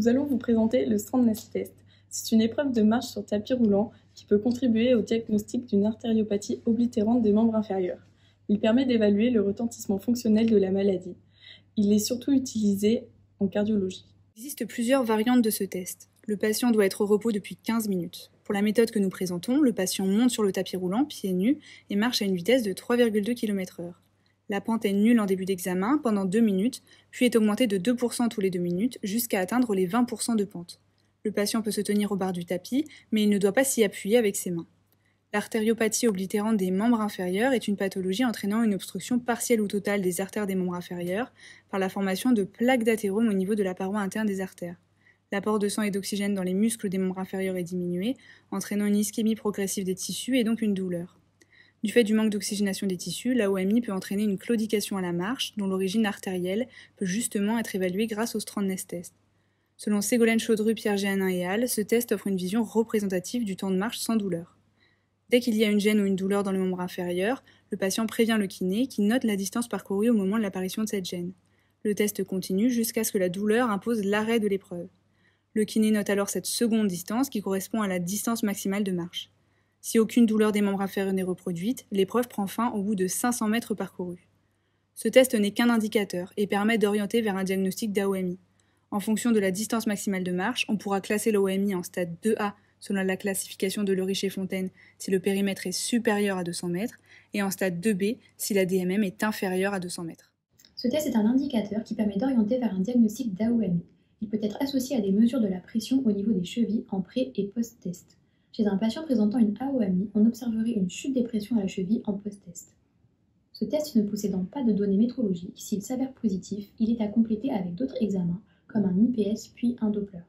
Nous allons vous présenter le Strandness Test. C'est une épreuve de marche sur tapis roulant qui peut contribuer au diagnostic d'une artériopathie oblitérante des membres inférieurs. Il permet d'évaluer le retentissement fonctionnel de la maladie. Il est surtout utilisé en cardiologie. Il existe plusieurs variantes de ce test. Le patient doit être au repos depuis 15 minutes. Pour la méthode que nous présentons, le patient monte sur le tapis roulant, pieds nus, et marche à une vitesse de 3,2 km/h. La pente est nulle en début d'examen pendant 2 minutes, puis est augmentée de 2% tous les 2 minutes jusqu'à atteindre les 20% de pente. Le patient peut se tenir au bar du tapis, mais il ne doit pas s'y appuyer avec ses mains. L'artériopathie oblitérante des membres inférieurs est une pathologie entraînant une obstruction partielle ou totale des artères des membres inférieurs par la formation de plaques d'athérome au niveau de la paroi interne des artères. L'apport de sang et d'oxygène dans les muscles des membres inférieurs est diminué, entraînant une ischémie progressive des tissus et donc une douleur. Du fait du manque d'oxygénation des tissus, l'AOMI peut entraîner une claudication à la marche, dont l'origine artérielle peut justement être évaluée grâce au Strandness test. Selon Ségolène Chaudru, Pierre Géanin et Al, ce test offre une vision représentative du temps de marche sans douleur. Dès qu'il y a une gêne ou une douleur dans le membre inférieur, le patient prévient le kiné qui note la distance parcourue au moment de l'apparition de cette gêne. Le test continue jusqu'à ce que la douleur impose l'arrêt de l'épreuve. Le kiné note alors cette seconde distance qui correspond à la distance maximale de marche. Si aucune douleur des membres inférieurs n'est reproduite, l'épreuve prend fin au bout de 500 mètres parcourus. Ce test n'est qu'un indicateur et permet d'orienter vers un diagnostic d'AOMI. En fonction de la distance maximale de marche, on pourra classer l'OMI en stade 2A selon la classification de Lorich et Fontaine si le périmètre est supérieur à 200 mètres et en stade 2B si la DMM est inférieure à 200 mètres. Ce test est un indicateur qui permet d'orienter vers un diagnostic d'AOMI. Il peut être associé à des mesures de la pression au niveau des chevilles en pré- et post-test. Chez un patient présentant une AOMI, on observerait une chute des pressions à la cheville en post-test. Ce test ne possédant pas de données métrologiques, s'il s'avère positif, il est à compléter avec d'autres examens, comme un IPS puis un Doppler.